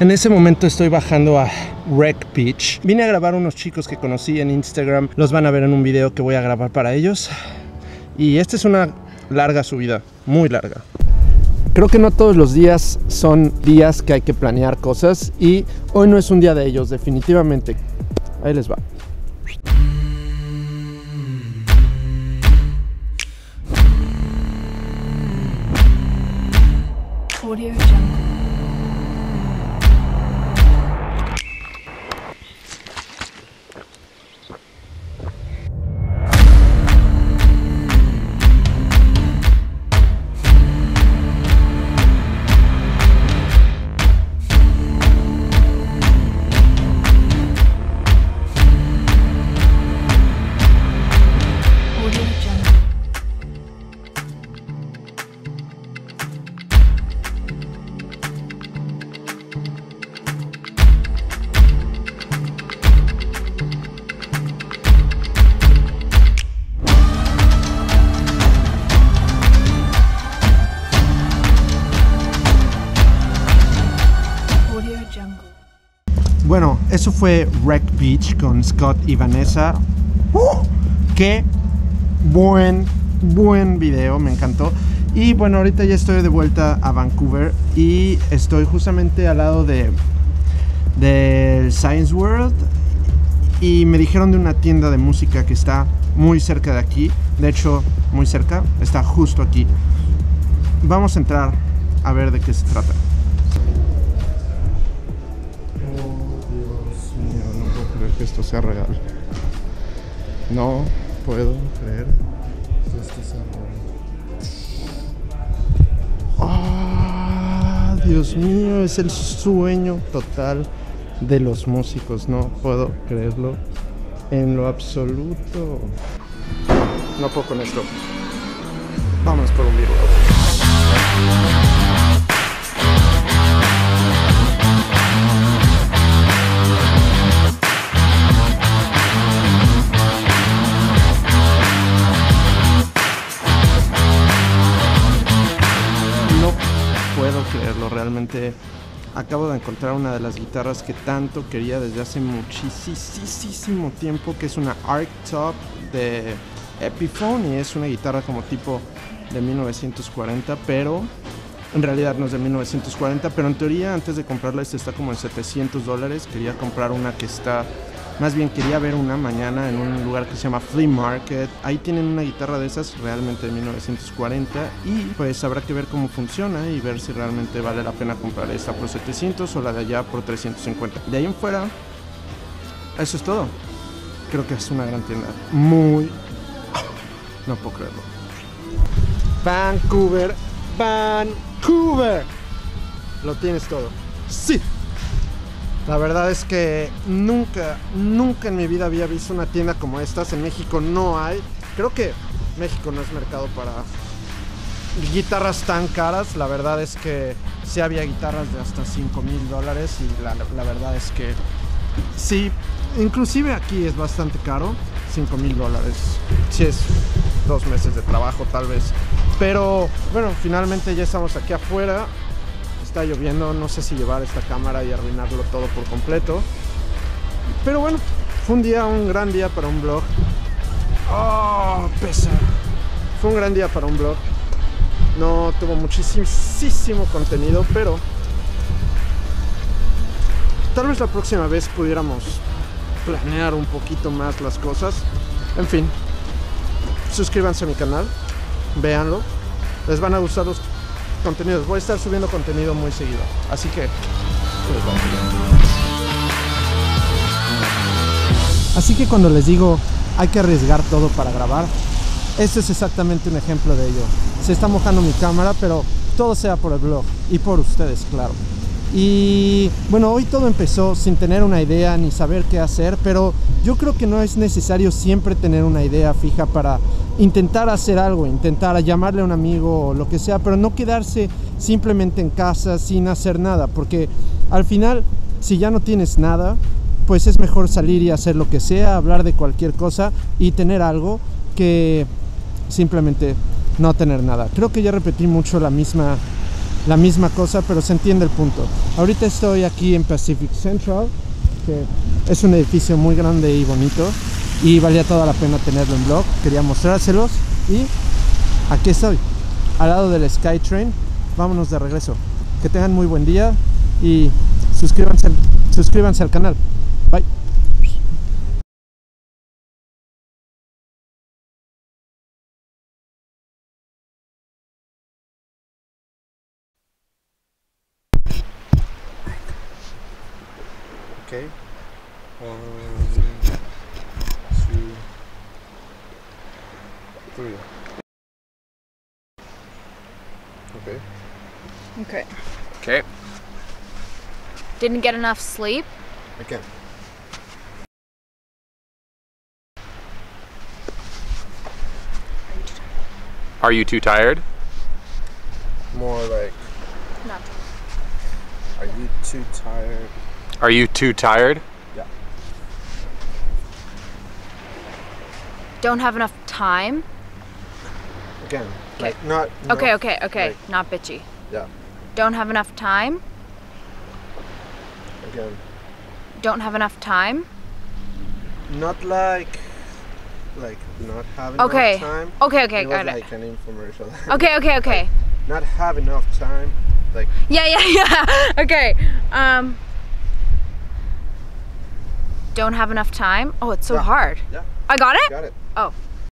En ese momento estoy bajando a Wreck Beach. Vine a grabar unos chicos que conocí en Instagram. Los van a ver en un video que voy a grabar para ellos. Y esta es una larga subida, muy larga. Creo que no todos los días son días que hay que planear cosas y hoy no es un día de ellos, definitivamente. Ahí les va. Bueno, eso fue Wreck Beach con Scott y Vanessa. ¡Uh! ¡Qué buen, buen video! Me encantó. Y bueno, ahorita ya estoy de vuelta a Vancouver y estoy justamente al lado de del Science World y me dijeron de una tienda de música que está muy cerca de aquí. De hecho, muy cerca, está justo aquí. Vamos a entrar a ver de qué se trata. Que esto sea real. No puedo creer que esto sea real. Ah, Dios mío, es el sueño total de los músicos. No puedo creerlo en lo absoluto. No puedo con esto. Vámonos por un video. Acabo de encontrar una de las guitarras que tanto quería desde hace muchísimo tiempo, que es una Arc Top de Epiphone y es una guitarra como tipo de 1940, pero en realidad no es de 1940, pero en teoría antes de comprarla esta está como en 700 dólares, quería comprar una que está más bien quería ver una mañana en un lugar que se llama Flea Market. Ahí tienen una guitarra de esas realmente de 1940 y pues habrá que ver cómo funciona y ver si realmente vale la pena comprar esta por 700 o la de allá por 350. De ahí en fuera, eso es todo. Creo que es una gran tienda. Muy... No puedo creerlo. Vancouver, Vancouver. Lo tienes todo. Sí. La verdad es que nunca, nunca en mi vida había visto una tienda como estas. En México no hay. Creo que México no es mercado para guitarras tan caras. La verdad es que sí había guitarras de hasta 5 mil dólares y la, verdad es que sí, inclusive aquí es bastante caro. 5 mil dólares. Si es dos meses de trabajo tal vez. Pero bueno, finalmente ya estamos aquí afuera está lloviendo, no sé si llevar esta cámara y arruinarlo todo por completo. Pero bueno, fue un día, un gran día para un blog. Oh, pesa. Fue un gran día para un blog. No tuvo muchísimo contenido, pero tal vez la próxima vez pudiéramos planear un poquito más las cosas. En fin, suscríbanse a mi canal, véanlo. Les van a gustar los contenidos. Voy a estar subiendo contenido muy seguido. Así que. pues, Así que cuando les digo hay que arriesgar todo para grabar, este es exactamente un ejemplo de ello. Se está mojando mi cámara, pero todo sea por el blog y por ustedes, claro. Y bueno, hoy todo empezó sin tener una idea ni saber qué hacer, pero yo creo que no es necesario siempre tener una idea fija para intentar hacer algo, intentar llamarle a un amigo o lo que sea, pero no quedarse simplemente en casa sin hacer nada, porque al final, si ya no tienes nada, pues es mejor salir y hacer lo que sea, hablar de cualquier cosa y tener algo que simplemente no tener nada. Creo que ya repetí mucho la misma la misma cosa, pero se entiende el punto. Ahorita estoy aquí en Pacific Central, que es un edificio muy grande y bonito y valía toda la pena tenerlo en blog. Quería mostrárselos y aquí estoy, al lado del Skytrain. Vámonos de regreso. Que tengan muy buen día y suscríbanse, suscríbanse al canal. Okay. One, two, three. Okay. Okay. Okay. Didn't get enough sleep? Again. Are you too tired? More like, Not. are you too tired? Are you too tired? Yeah. Don't have enough time? Again. Okay. Like not. Okay, not- okay, okay. like- Not bitchy. Yeah. Don't have enough time? Again. Don't have enough time? Not like, like not having Okay. enough time. Okay, okay, it was got it. like an infomercial. Okay, okay, okay. not have enough time. Like Yeah, yeah, yeah. Okay. Um Don't have enough time? Oh, it's so Yeah. hard. Yeah. I got it? got it. Oh.